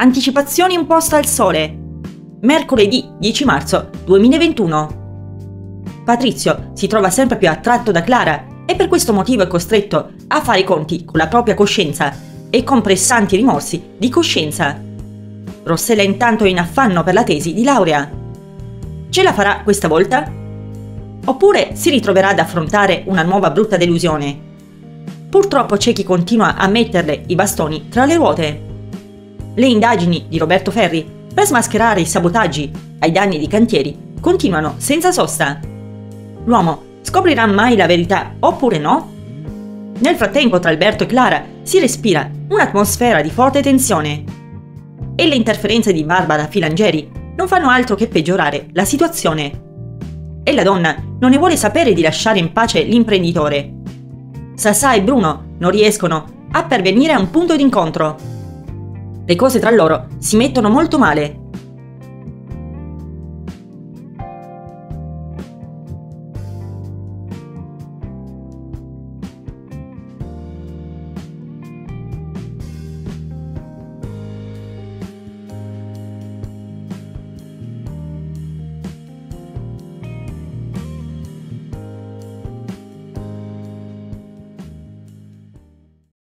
Anticipazioni imposte al sole. Mercoledì 10 marzo 2021. Patrizio si trova sempre più attratto da Clara e per questo motivo è costretto a fare i conti con la propria coscienza e con pressanti rimorsi di coscienza. Rossella intanto è in affanno per la tesi di laurea. Ce la farà questa volta? Oppure si ritroverà ad affrontare una nuova brutta delusione? Purtroppo c'è chi continua a metterle i bastoni tra le ruote. Le indagini di Roberto Ferri per smascherare i sabotaggi ai danni di cantieri continuano senza sosta. L'uomo scoprirà mai la verità oppure no? Nel frattempo tra Alberto e Clara si respira un'atmosfera di forte tensione e le interferenze di Barbara Filangeri non fanno altro che peggiorare la situazione. E la donna non ne vuole sapere di lasciare in pace l'imprenditore. Sassà e Bruno non riescono a pervenire a un punto d'incontro. Le cose tra loro si mettono molto male